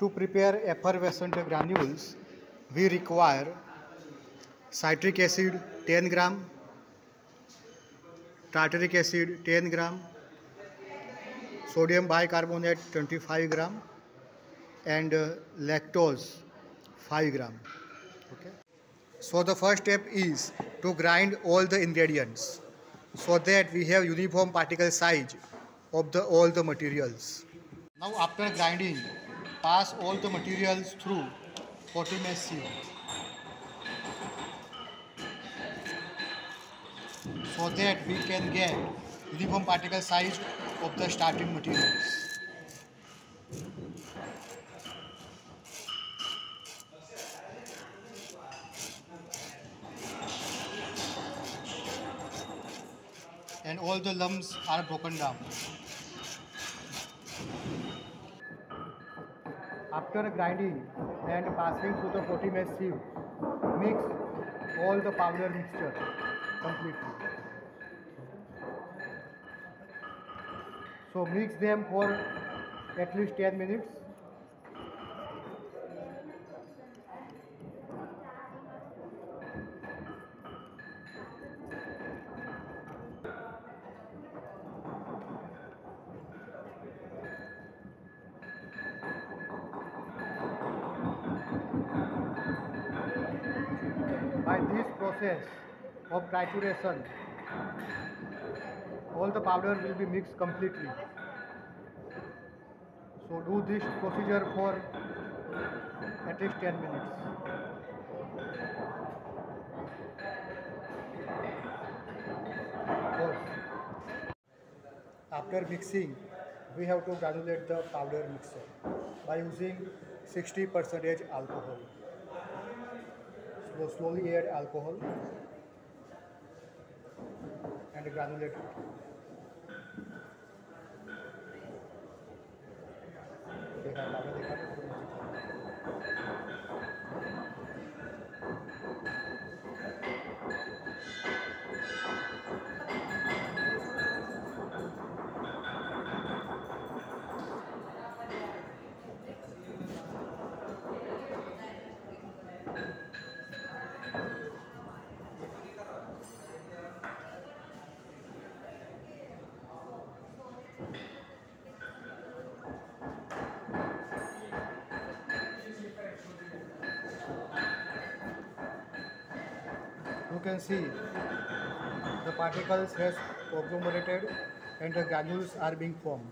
To prepare effervescent granules, we require citric acid 10 gram, tartaric acid 10 gram, sodium bicarbonate 25 gram, and uh, lactose 5 gram. Okay. So the first step is to grind all the ingredients so that we have uniform particle size of the all the materials. Now after grinding, pass all the materials through 40 mesh so that we can get uniform particle size of the starting materials. and all the lumps are broken down. After grinding and passing through the 40 mesh sieve, mix all the powder mixture completely. So mix them for at least 10 minutes. By this process of trituration, all the powder will be mixed completely. So do this procedure for at least 10 minutes. After mixing, we have to granulate the powder mixture by using 60 percentage alcohol. So slowly add alcohol and granulate it. You can see the particles has agglomerated and the granules are being formed.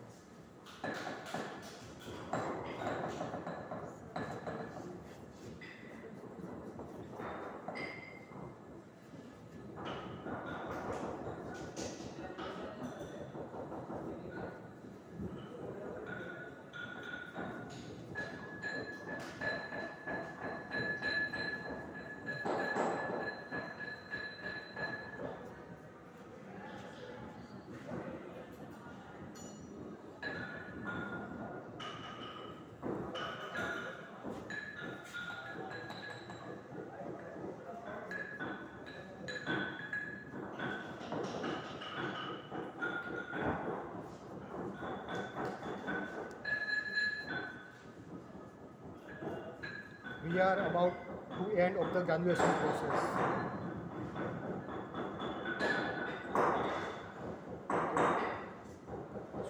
We are about to end of the granulation process.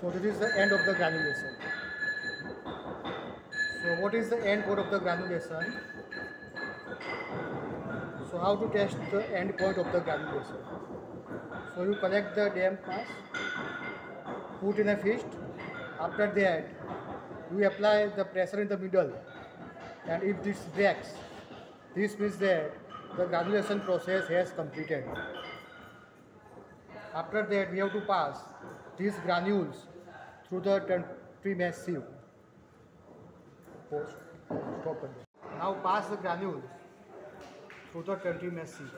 So this is the end of the granulation. So what is the end point of the granulation? So how to test the end point of the granulation? So you collect the damp mass, put in a fist. After that, you apply the pressure in the middle, and if this breaks, this means that the granulation process has completed. After that, we have to pass these granules through the three mesh sieve. Post. Stop. Now pass the granules through the 20 mesh sieve.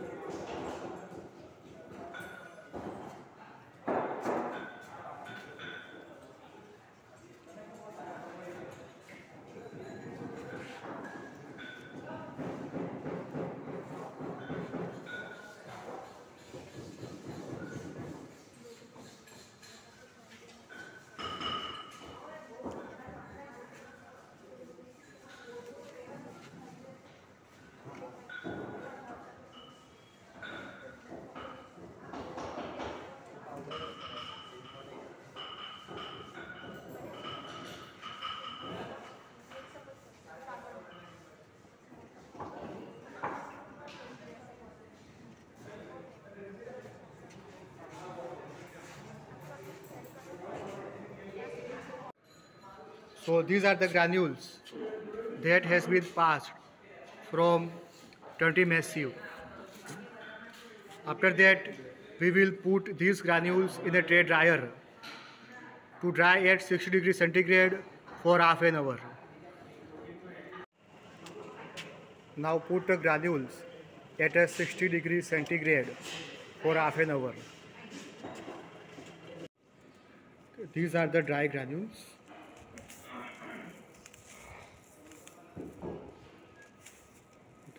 So these are the granules that has been passed from 20 mesh sieve. After that, we will put these granules in a tray dryer to dry at 60 degree centigrade for half an hour. Now put the granules at a 60 degree centigrade for half an hour. These are the dry granules.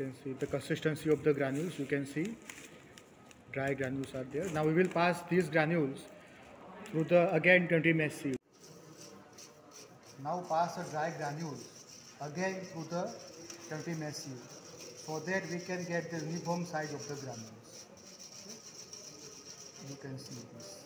Can see the consistency of the granules. You can see dry granules are there. Now we will pass these granules through the again 20 mesh sieve. Now pass the dry granules again through the 20 mesh sieve so that we can get the uniform size of the granules. You can see this.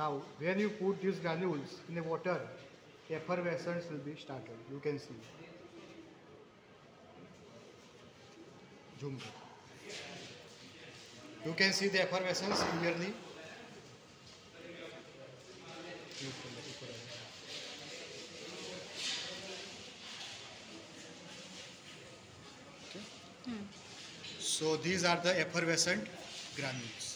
Now, when you put these granules in the water, effervescence will be started. You can see. Zoom. You can see the effervescence clearly. Okay. Hmm. So these are the effervescent granules.